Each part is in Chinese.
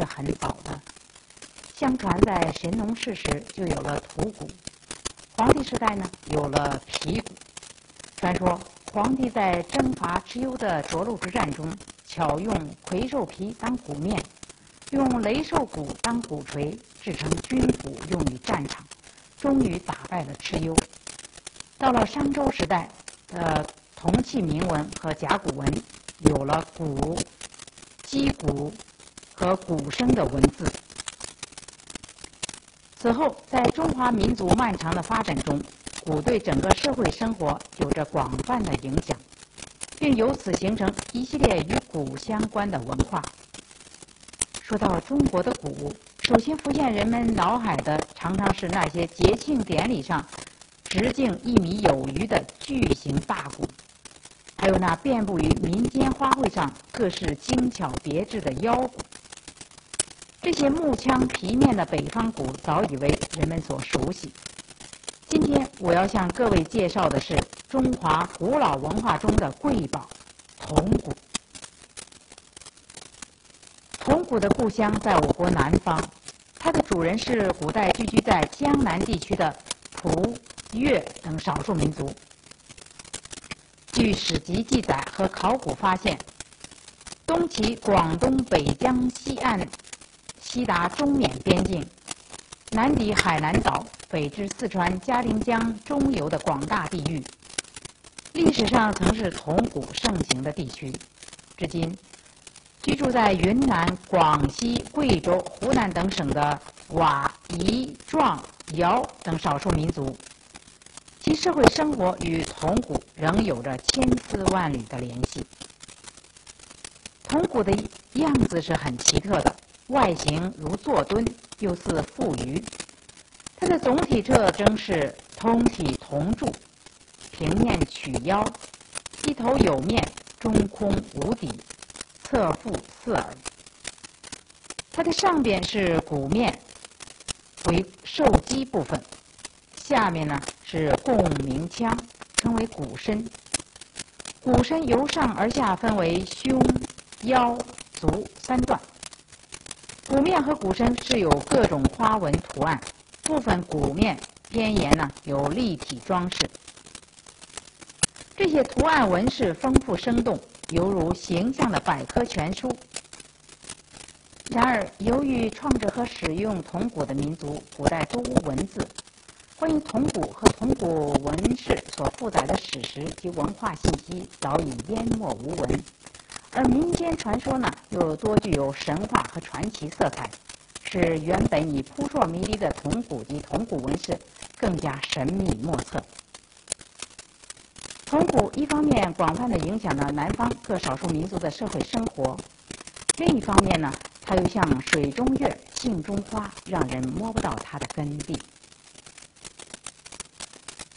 是很早的。相传在神农氏时就有了土鼓，黄帝时代呢有了皮鼓。传说黄帝在征伐蚩尤的涿鹿之战中，巧用魁兽皮当鼓面，用雷兽骨当鼓槌，制成军鼓用于战场，终于打败了蚩尤。到了商周时代，的铜器铭文和甲骨文有了鼓、击鼓和鼓声的文字。此后，在中华民族漫长的发展中，鼓对整个社会生活有着广泛的影响，并由此形成一系列与鼓相关的文化。说到中国的鼓，首先浮现人们脑海的常常是那些节庆典礼上直径一米有余的巨型大鼓。还有那遍布于民间花卉上各式精巧别致的腰鼓，这些木腔皮面的北方鼓早已为人们所熟悉。今天我要向各位介绍的是中华古老文化中的瑰宝——铜鼓。铜鼓的故乡在我国南方，它的主人是古代聚居在江南地区的蒲、越等少数民族。据史籍记载和考古发现，东起广东北江西岸，西达中缅边境，南抵海南岛，北至四川嘉陵江中游的广大地域，历史上曾是铜鼓盛行的地区。至今，居住在云南、广西、贵州、湖南等省的佤、彝、壮、瑶等少数民族。其社会生活与铜鼓仍有着千丝万缕的联系。铜鼓的样子是很奇特的，外形如坐墩，又似腹鱼。它的总体特征是通体铜柱，平面曲腰，机头有面，中空无底，侧腹四耳。它的上边是鼓面，为受击部分。下面呢是共鸣腔，称为鼓身。鼓身由上而下分为胸、腰、足三段。鼓面和鼓身是有各种花纹图案，部分鼓面边沿呢有立体装饰。这些图案纹饰丰富生动，犹如形象的百科全书。然而，由于创制和使用铜鼓的民族古代都无文字。关于铜鼓和铜鼓纹饰所负载的史实及文化信息早已淹没无闻，而民间传说呢，又多具有神话和传奇色彩，使原本已扑朔迷离的铜鼓及铜鼓纹饰更加神秘莫测。铜鼓一方面广泛的影响了南方各少数民族的社会生活，另一方面呢，它又像水中月、镜中花，让人摸不到它的根蒂。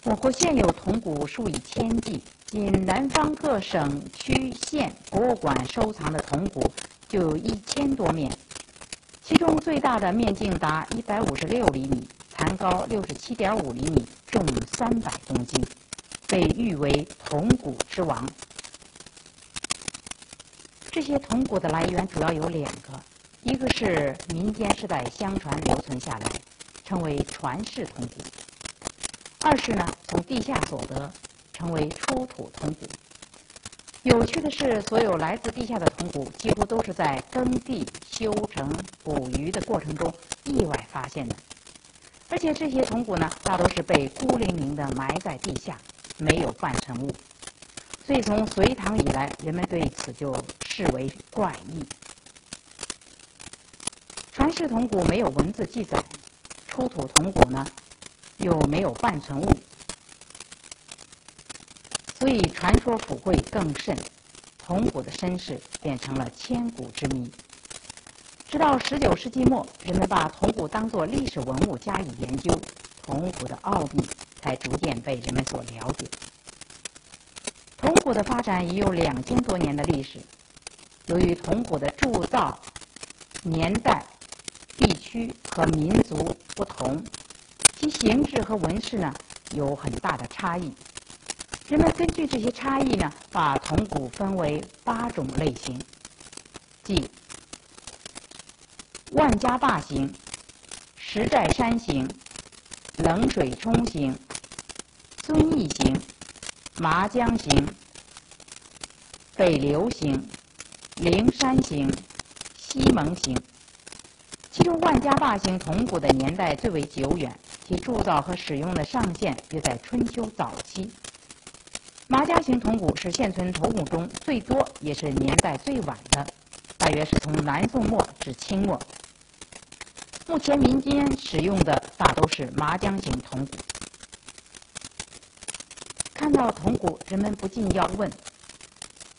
我国现有铜鼓数以千计，仅南方各省区县博物馆收藏的铜鼓就有一千多面，其中最大的面径达一百五十六厘米，残高六十七点五厘米，重三百公斤，被誉为“铜鼓之王”。这些铜鼓的来源主要有两个，一个是民间世代相传留存下来，称为传世铜鼓。二是呢，从地下所得，成为出土铜鼓。有趣的是，所有来自地下的铜鼓，几乎都是在耕地、修城、捕鱼的过程中意外发现的。而且这些铜鼓呢，大都是被孤零零地埋在地下，没有半成物。所以从隋唐以来，人们对此就视为怪异。传世铜鼓没有文字记载，出土铜鼓呢？又没有半存物，所以传说富贵更甚，铜鼓的身世变成了千古之谜。直到十九世纪末，人们把铜鼓当作历史文物加以研究，铜鼓的奥秘才逐渐被人们所了解。铜鼓的发展已有两千多年的历史，由于铜鼓的铸造年代、地区和民族不同。其形制和纹饰呢有很大的差异，人们根据这些差异呢，把铜鼓分为八种类型。即万家坝型、石寨山型、冷水冲型、遵义型、麻江型、北流型、灵山型、西蒙型。其中万家坝型铜鼓的年代最为久远，其铸造和使用的上限约在春秋早期。麻江型铜鼓是现存铜鼓中最多也是年代最晚的，大约是从南宋末至清末。目前民间使用的大都是麻江型铜鼓。看到铜鼓，人们不禁要问：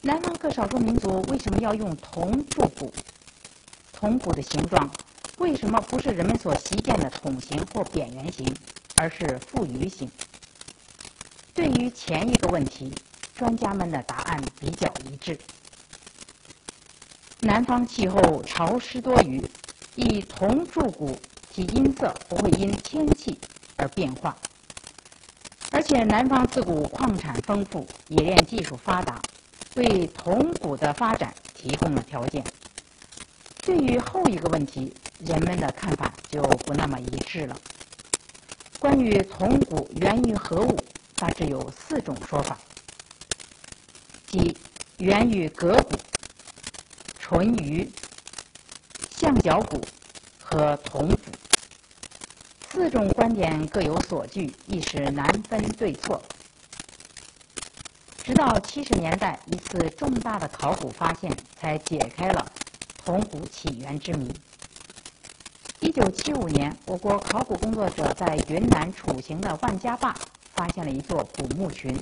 南方各少数民族为什么要用铜铸鼓？铜鼓的形状为什么不是人们所习见的筒形或扁圆形，而是腹鱼形？对于前一个问题，专家们的答案比较一致。南方气候潮湿多雨。以铜铸鼓，其音色不会因天气而变化，而且南方自古矿产丰富，冶炼技术发达，为铜鼓的发展提供了条件。对于后一个问题，人们的看法就不那么一致了。关于铜鼓源于何物，大致有四种说法，即源于革骨、淳于。象脚骨和铜鼓，四种观点各有所据，一时难分对错。直到七十年代，一次重大的考古发现才解开了铜鼓起源之谜。一九七五年，我国考古工作者在云南楚行的万家坝发现了一座古墓群，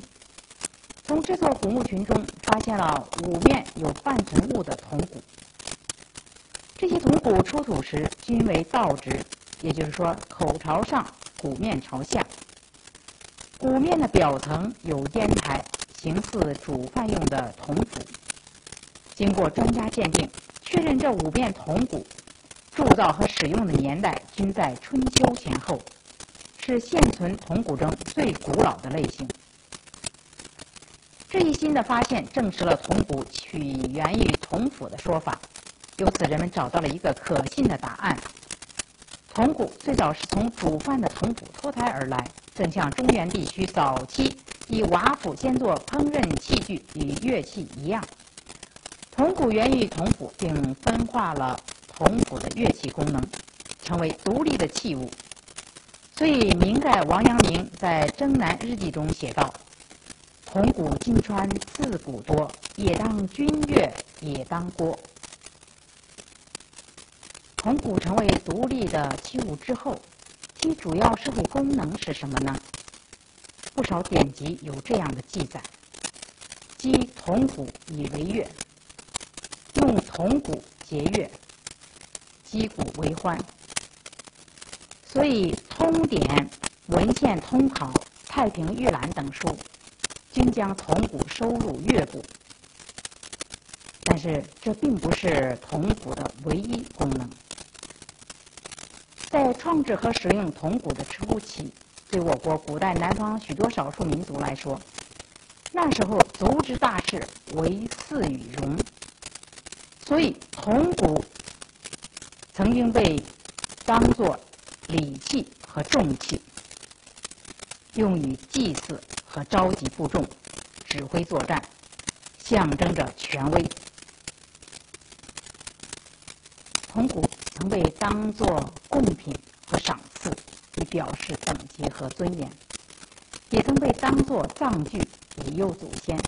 从这座古墓群中发现了五面有半层雾的铜鼓。这些铜鼓出土时均为倒直，也就是说口朝上，鼓面朝下。鼓面的表层有烟台，形似煮饭用的铜釜。经过专家鉴定，确认这五面铜鼓铸造和使用的年代均在春秋前后，是现存铜鼓中最古老的类型。这一新的发现证实了铜鼓起源于铜釜的说法。由此，人们找到了一个可信的答案：铜鼓最早是从煮饭的铜釜脱胎而来，正像中原地区早期以瓦釜先做烹饪器具与乐器一样。铜鼓源于铜釜，并分化了铜釜的乐器功能，成为独立的器物。所以，明代王阳明在《征南日记》中写道：“铜鼓金川自古多，也当君乐，也当锅。”铜鼓成为独立的器物之后，其主要社会功能是什么呢？不少典籍有这样的记载：击铜鼓以为乐，用铜鼓节乐，击鼓为欢。所以，《通典》《文献通考》《太平御览》等书均将铜鼓收入乐部。但是，这并不是铜鼓的唯一功能。在创制和使用铜鼓的初期，对我国古代南方许多少数民族来说，那时候族之大事为祀与戎，所以铜鼓曾经被当作礼器和重器，用于祭祀和召集部众、指挥作战，象征着权威。铜鼓。曾被当作贡品和赏赐，以表示等级和尊严；也曾被当作葬具，以佑祖先。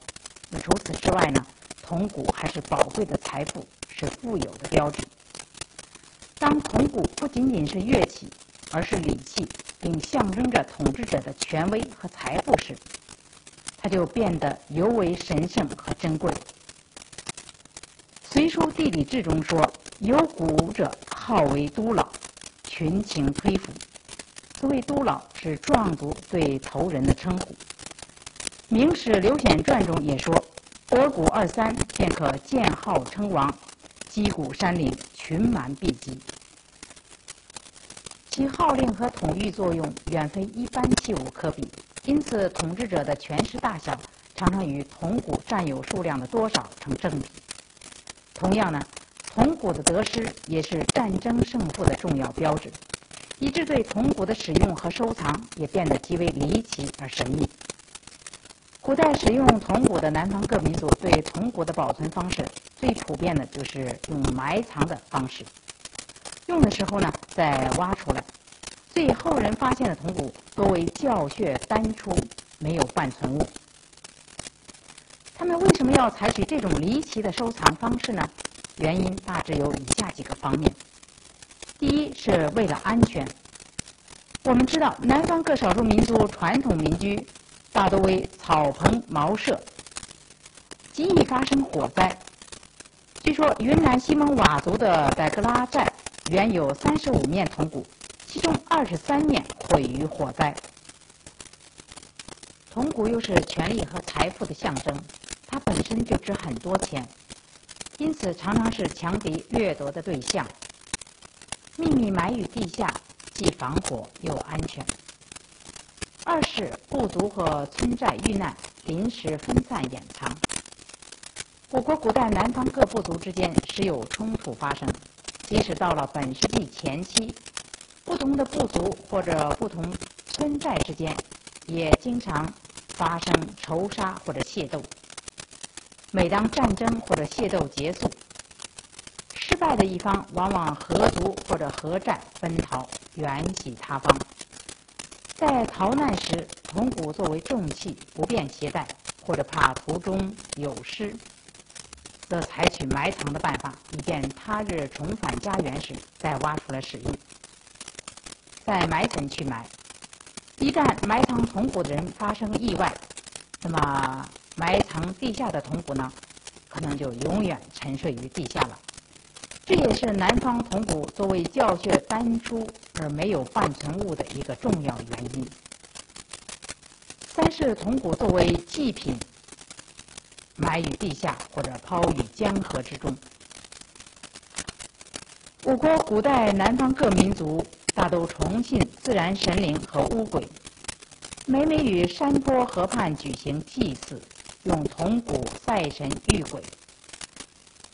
那除此之外呢？铜鼓还是宝贵的财富，是富有的标志。当铜鼓不仅仅是乐器，而是礼器，并象征着统治者的权威和财富时，它就变得尤为神圣和珍贵。《隋书地理志》中说：“有古者。”号为都老，群情推服。所谓都老，是壮族对头人的称呼。《明史刘显传》中也说：“博古二三，便可建号称王；击鼓山岭，群蛮毕击。”其号令和统御作用远非一般器物可比，因此统治者的权势大小常常与铜鼓占有数量的多少成正比。同样呢。铜鼓的得失也是战争胜负的重要标志，以致对铜鼓的使用和收藏也变得极为离奇而神秘。古代使用铜鼓的南方各民族对铜鼓的保存方式，最普遍的就是用埋藏的方式。用的时候呢，再挖出来。最后人发现的铜鼓多为教穴单出，没有半存物。他们为什么要采取这种离奇的收藏方式呢？原因大致有以下几个方面：第一，是为了安全。我们知道，南方各少数民族传统民居。大多为草棚茅舍，极易发生火灾。据说云南西蒙佤族的傣格拉寨原有三十五面铜鼓，其中二十三面毁于火灾。铜鼓又是权力和财富的象征，它本身就值很多钱，因此常常是强敌掠夺的对象。秘密埋于地下，既防火又安全。二是部族和村寨遇难，临时分散掩藏。我国古代南方各部族之间时有冲突发生，即使到了本世纪前期，不同的部族或者不同村寨之间也经常发生仇杀或者械斗。每当战争或者械斗结束，失败的一方往往合族或者合寨奔逃，远徙他方。在逃难时，铜鼓作为重器不便携带，或者怕途中有失，则采取埋藏的办法，以便他日重返家园时再挖出来使用。在埋层去埋，一旦埋藏铜鼓的人发生意外，那么埋藏地下的铜鼓呢，可能就永远沉睡于地下了。这也是南方铜鼓作为教学单出而没有半存物的一个重要原因。三是铜鼓作为祭品，埋于地下或者抛于江河之中。我国古代南方各民族大都崇信自然神灵和巫鬼，每每与山坡河畔举行祭祀，用铜鼓赛神御鬼。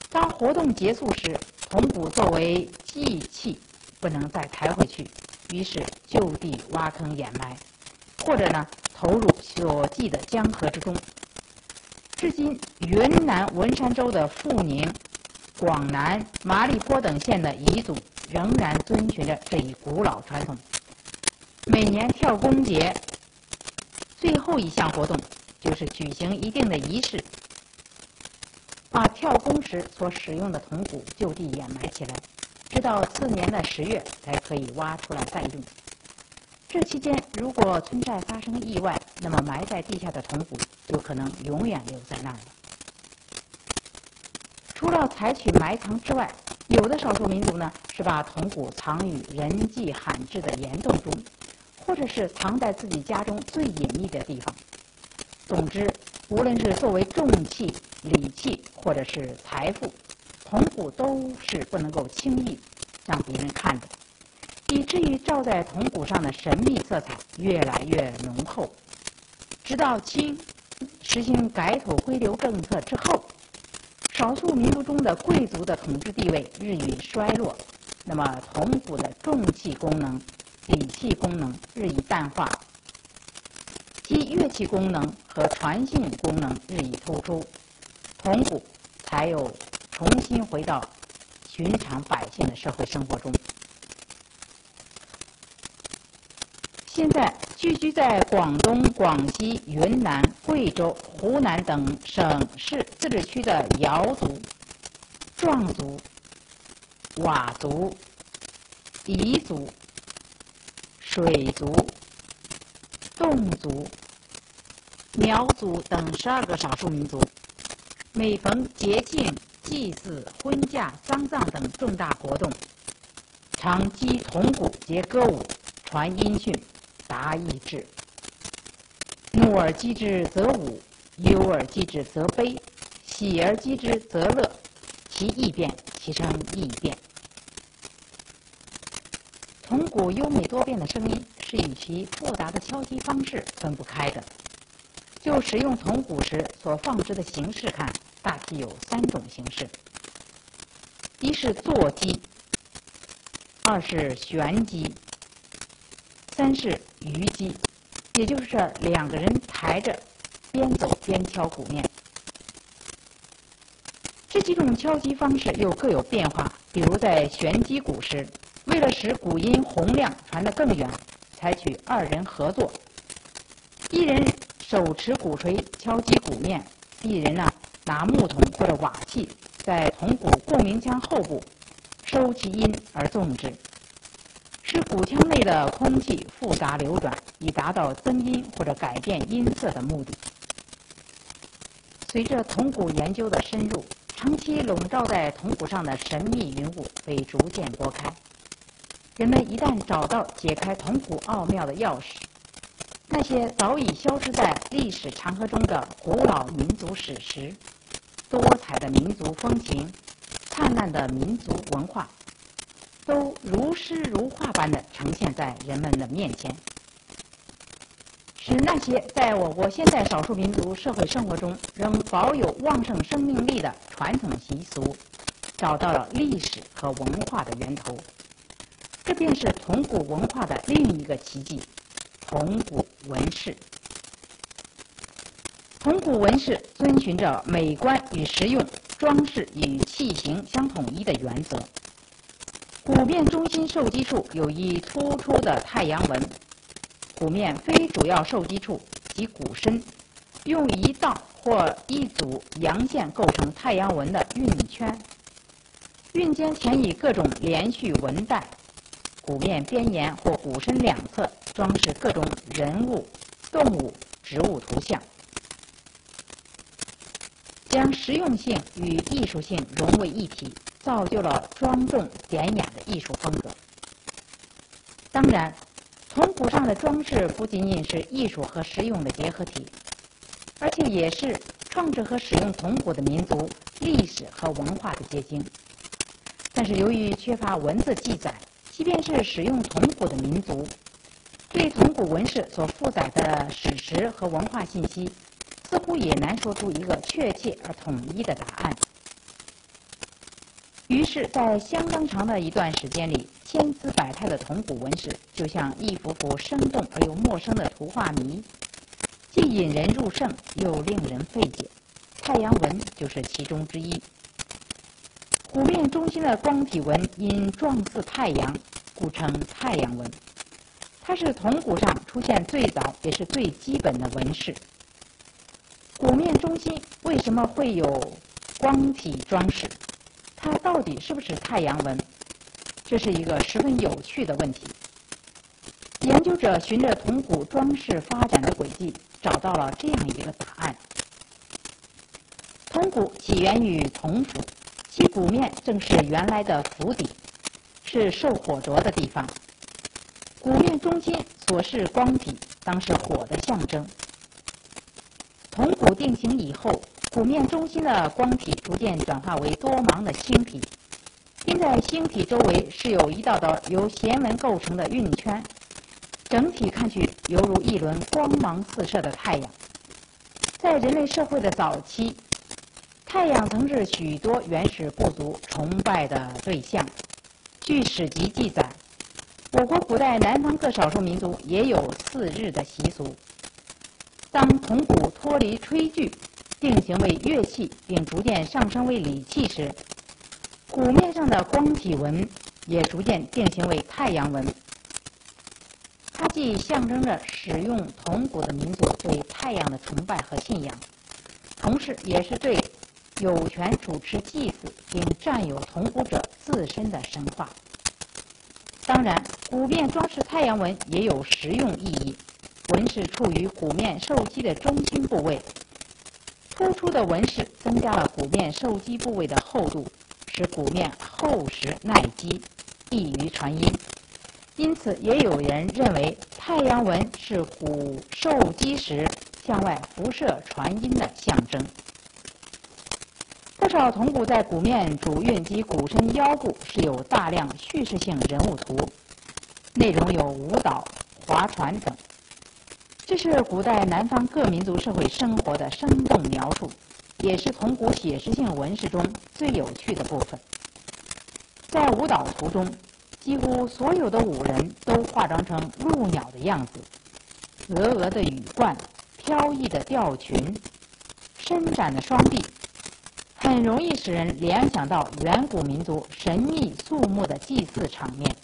当活动结束时，铜鼓作为祭器，不能再抬回去，于是就地挖坑掩埋，或者呢投入所祭的江河之中。至今，云南文山州的富宁、广南麻栗坡等县的彝族仍然遵循着这一古老传统。每年跳公节，最后一项活动就是举行一定的仪式。把跳公时所使用的铜鼓就地掩埋起来，直到次年的十月才可以挖出来再用。这期间，如果村寨发生意外，那么埋在地下的铜鼓就可能永远留在那儿了。除了采取埋藏之外，有的少数民族呢是把铜鼓藏于人迹罕至的岩洞中，或者是藏在自己家中最隐秘的地方。总之，无论是作为重器、礼器，或者是财富，铜鼓都是不能够轻易让别人看的，以至于照在铜鼓上的神秘色彩越来越浓厚。直到清实行改土归流政策之后，少数民族中的贵族的统治地位日益衰落，那么铜鼓的重器功能、礼器功能日益淡化。其乐器功能和传信功能日益突出，铜鼓才有重新回到寻常百姓的社会生活中。现在聚居在广东、广西、云南、贵州、湖南等省市自治区的瑶族、壮族、佤族、彝族、水族。侗族、苗族等十二个少数民族，每逢节庆、祭祀、婚嫁、丧葬等重大活动，常击铜鼓结歌舞，传音讯，达意志。怒而击之则舞，忧而击之则悲，喜而击之则乐，其异变，其声异变。铜鼓优美多变的声音是与其复杂的敲击方式分不开的。就使用铜鼓时所放置的形式看，大体有三种形式。一是坐击，二是旋击，三是鱼鸡，也就是两个人抬着，边走边敲鼓面。这几种敲击方式又各有变化。比如在旋击鼓时，为了使鼓音洪亮传得更远，采取二人合作，一人手持鼓槌敲击鼓面，一人呢拿木桶或者瓦器在铜鼓共鸣腔后部收其音而纵之，使骨腔内的空气复杂流转，以达到增音或者改变音色的目的。随着铜鼓研究的深入。长期笼罩在铜鼓上的神秘云雾被逐渐拨开，人们一旦找到解开铜鼓奥妙的钥匙，那些早已消失在历史长河中的古老民族史实、多彩的民族风情、灿烂的民族文化，都如诗如画般的呈现在人们的面前。使那些在我国现代少数民族社会生活中仍保有旺盛生命力的传统习俗，找到了历史和文化的源头。这便是铜鼓文化的另一个奇迹——铜鼓纹饰。铜鼓纹饰遵循着美观与实用、装饰与器形相统一的原则。鼓面中心受击处有一突出的太阳纹。鼓面非主要受击处及鼓身，用一道或一组阳线构成太阳纹的晕圈，晕间填以各种连续纹带。鼓面边沿或鼓身两侧装饰各种人物、动物、植物图像，将实用性与艺术性融为一体，造就了庄重典雅的艺术风格。当然。铜鼓上的装饰不仅仅是艺术和实用的结合体，而且也是创制和使用铜鼓的民族历史和文化的结晶。但是由于缺乏文字记载，即便是使用铜鼓的民族，对铜鼓纹饰所负载的史实和文化信息，似乎也难说出一个确切而统一的答案。于是，在相当长的一段时间里，千姿百态的铜鼓纹饰就像一幅幅生动而又陌生的图画谜，既引人入胜，又令人费解。太阳纹就是其中之一。鼓面中心的光体纹因状似太阳，故称太阳纹。它是铜鼓上出现最早也是最基本的纹饰。鼓面中心为什么会有光体装饰？它到底是不是太阳纹？这是一个十分有趣的问题。研究者循着铜鼓装饰发展的轨迹，找到了这样一个答案：铜鼓起源于铜釜，其鼓面正是原来的釜底，是受火灼的地方。鼓面中心所示光体，当是火的象征。铜鼓定型以后。鼓面中心的光体逐渐转化为多芒的星体，并在星体周围是有一道道由弦纹构成的晕圈，整体看去犹如一轮光芒四射的太阳。在人类社会的早期，太阳曾是许多原始部族崇拜的对象。据史籍记载，我国古代南方各少数民族也有祀日的习俗。当铜鼓脱离炊具，定型为乐器，并逐渐上升为礼器时，鼓面上的光体纹也逐渐定型为太阳纹。它既象征着使用铜鼓的民族对太阳的崇拜和信仰，同时也是对有权主持祭祀并占有铜鼓者自身的神话。当然，鼓面装饰太阳纹也有实用意义，纹饰处于鼓面受击的中心部位。突出的纹饰增加了鼓面受击部位的厚度，使鼓面厚实耐击，易于传音。因此，也有人认为太阳纹是鼓受击时向外辐射传音的象征。不少铜鼓在鼓面主韵及鼓身腰部是有大量叙事性人物图，内容有舞蹈、划船等。这是古代南方各民族社会生活的生动描述，也是铜鼓写实性纹饰中最有趣的部分。在舞蹈图中，几乎所有的舞人都化妆成鹭鸟的样子，鹅鹅的羽冠，飘逸的吊裙，伸展的双臂，很容易使人联想到远古民族神秘肃穆的祭祀场面。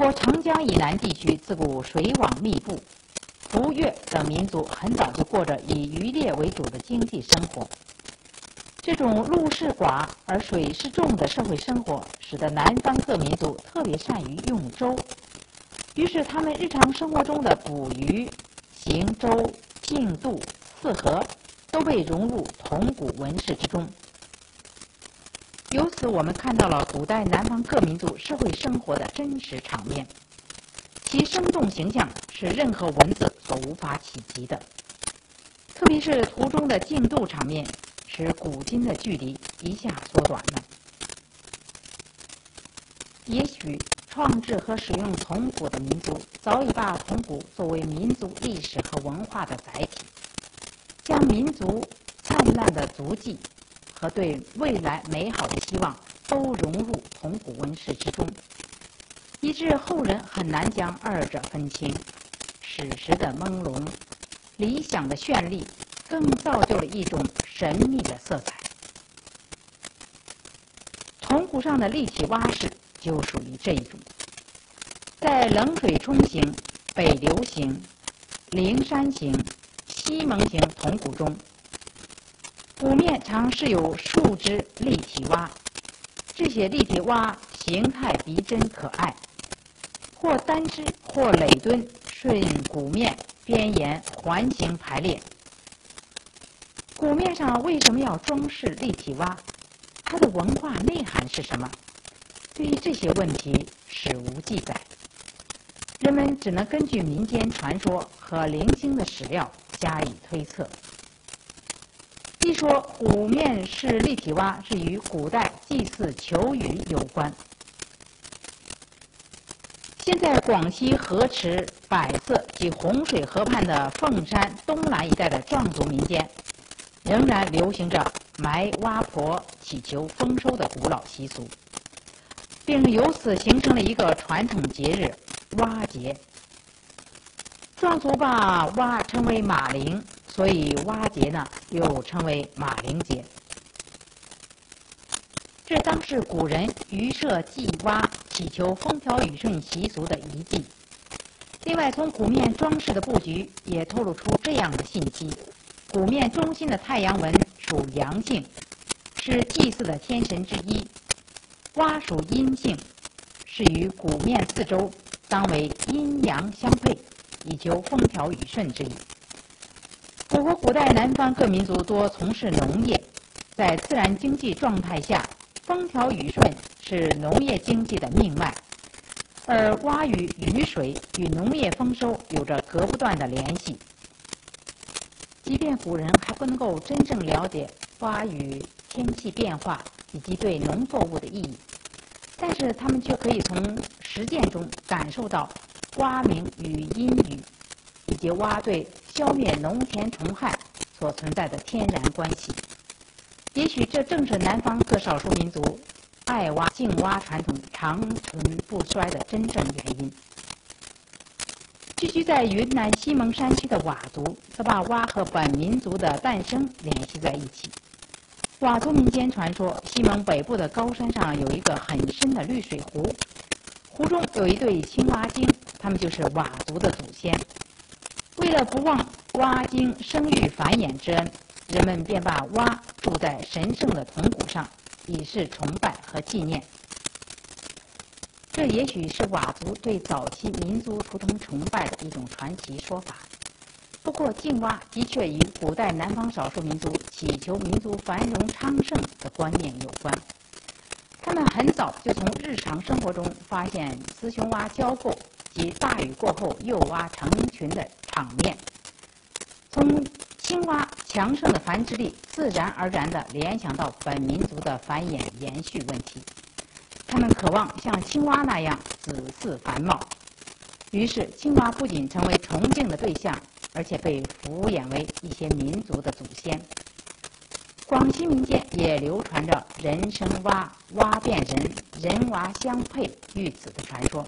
国长江以南地区自古水网密布，吴越等民族很早就过着以渔猎为主的经济生活。这种陆势寡而水势重的社会生活，使得南方各民族特别善于用舟。于是，他们日常生活中的捕鱼、行舟、竞渡、四河，都被融入铜鼓纹饰之中。由此，我们看到了古代南方各民族社会生活的真实场面，其生动形象是任何文字所无法企及的。特别是图中的竞渡场面，使古今的距离一下缩短了。也许，创制和使用铜鼓的民族早已把铜鼓作为民族历史和文化的载体，将民族灿烂的足迹。和对未来美好的希望都融入铜鼓纹饰之中，以致后人很难将二者分清。史实的朦胧，理想的绚丽，更造就了一种神秘的色彩。铜鼓上的立体蛙式就属于这一种，在冷水冲型、北流型、灵山型、西蒙型铜鼓中。鼓面常是有数只立体蛙，这些立体蛙形态逼真可爱，或单只，或垒蹲，顺鼓面边沿环形排列。鼓面上为什么要装饰立体蛙？它的文化内涵是什么？对于这些问题，史无记载，人们只能根据民间传说和零星的史料加以推测。一说五面是立体蛙，是与古代祭祀求雨有关。现在广西河池、百色及洪水河畔的凤山东南一带的壮族民间，仍然流行着埋蛙婆祈求丰收的古老习俗，并由此形成了一个传统节日——蛙节。壮族把蛙称为马铃。所以蛙节呢，又称为马铃节。这当是古人渔社祭蛙、祈求风调雨顺习俗的遗迹。另外，从鼓面装饰的布局也透露出这样的信息：鼓面中心的太阳纹属阳性，是祭祀的天神之一；蛙属阴性，是与鼓面四周当为阴阳相配，以求风调雨顺之意。我国古代南方各民族多从事农业，在自然经济状态下，风调雨顺是农业经济的命脉，而蛙与雨水与农业丰收有着隔不断的联系。即便古人还不能够真正了解蛙与天气变化以及对农作物的意义，但是他们却可以从实践中感受到蛙鸣与阴雨。以及蛙对消灭农田虫害所存在的天然关系，也许这正是南方各少数民族爱蛙敬蛙传统长存不衰的真正原因。聚居在云南西蒙山区的佤族，则把蛙和本民族的诞生联系在一起。佤族民间传说，西蒙北部的高山上有一个很深的绿水湖，湖中有一对青蛙精，他们就是佤族的祖先。为了不忘蛙精生育繁衍之恩，人们便把蛙铸在神圣的铜鼓上，以示崇拜和纪念。这也许是佤族对早期民族图腾崇拜的一种传奇说法。不过，敬蛙的确与古代南方少数民族祈求民族繁荣昌盛的观念有关。他们很早就从日常生活中发现雌雄蛙交媾及大雨过后幼蛙成群的。场面，从青蛙强盛的繁殖力，自然而然地联想到本民族的繁衍延续问题。他们渴望像青蛙那样子嗣繁茂，于是青蛙不仅成为崇敬的对象，而且被抚衍为一些民族的祖先。广西民间也流传着“人生蛙，蛙变人，人蛙相配”育子的传说。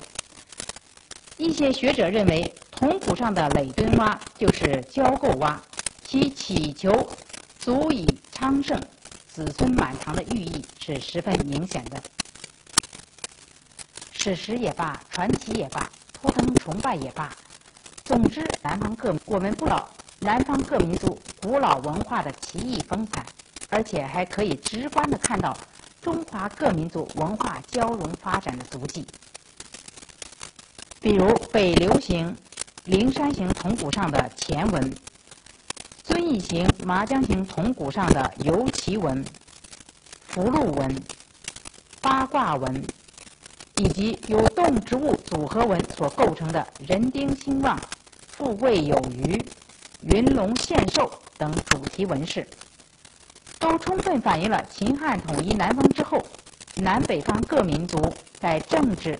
一些学者认为，铜鼓上的垒墩蛙就是交媾蛙，其祈求足以昌盛、子孙满堂的寓意是十分明显的。史实也罢，传奇也罢，图腾崇拜也罢，总之，南方各我们不老南方各民族古老文化的奇异风采。而且还可以直观地看到中华各民族文化交融发展的足迹，比如北流行灵山形铜鼓上的乾纹，遵义形麻江形铜鼓上的游旗纹、福禄纹、八卦纹，以及由动植物组合纹所构成的人丁兴旺、富贵有余、云龙献寿等主题纹饰。都充分反映了秦汉统一南方之后，南北方各民族在政治、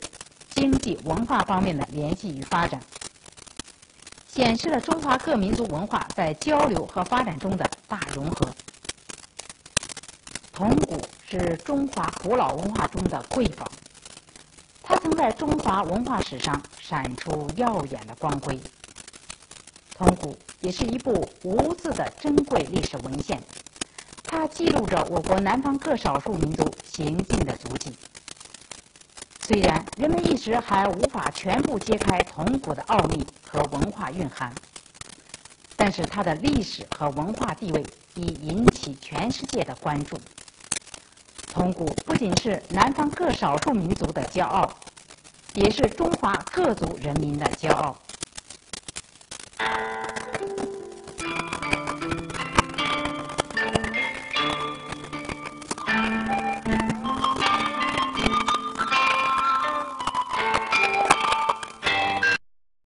经济、文化方面的联系与发展，显示了中华各民族文化在交流和发展中的大融合。铜鼓是中华古老文化中的瑰宝，它曾在中华文化史上闪出耀眼的光辉。铜鼓也是一部无字的珍贵历史文献。它记录着我国南方各少数民族行进的足迹。虽然人们一时还无法全部揭开铜鼓的奥秘和文化蕴含，但是它的历史和文化地位已引起全世界的关注。铜鼓不仅是南方各少数民族的骄傲，也是中华各族人民的骄傲。